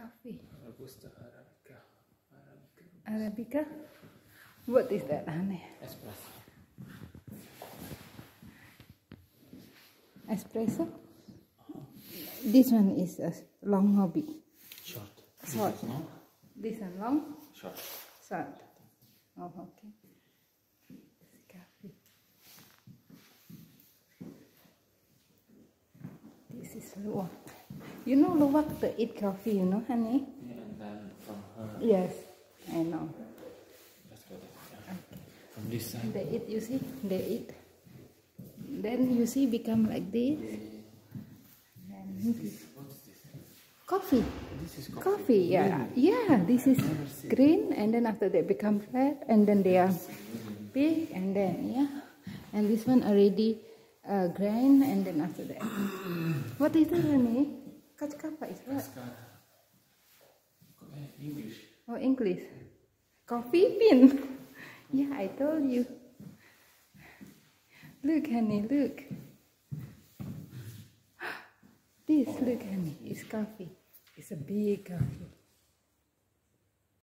coffee. Robusta Arabica. Arabica. Arabica. What is that, honey? Espresso. Espresso. This one is a long hobby. Short. Short. This is no? This one long, Short. short. Oh, okay. This is luwak. You know luwak to eat coffee, you know, honey? Yeah, and then from her. Yes, I know. Let's go there. Yeah. From this side. They eat, you see, they eat. Then you see become like this. Then this. What is this? Coffee. This is coffee. Coffee, yeah. Yeah, this is green and then after they become flat and then they are big and then, yeah. And this one already uh, grind and then after that. what is it, honey? Kachkapa is what? English. Oh, English. Coffee bean. yeah, I told you. Look, honey, look. This, look, honey, it's coffee. It's a big coffee.